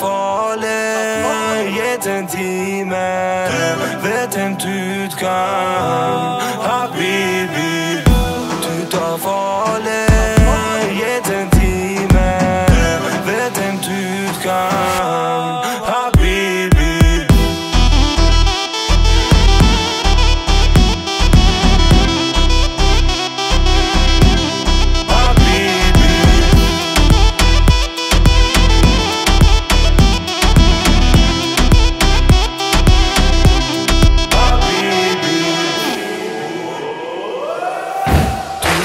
Farlig, gitt en time. Vet en utgang, habibi. Tar farlig, gitt en time. Vet en utgang,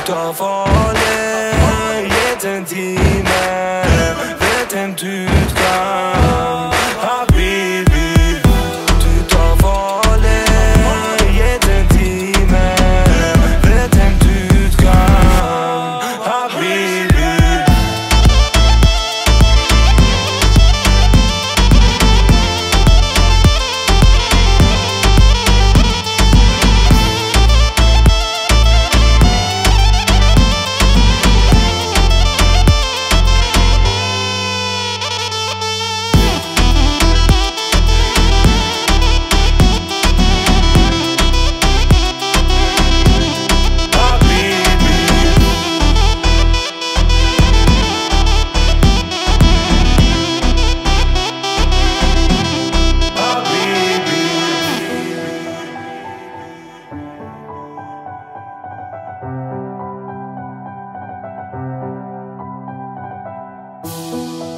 Doch vorne jeden Diener wird enttäuscht.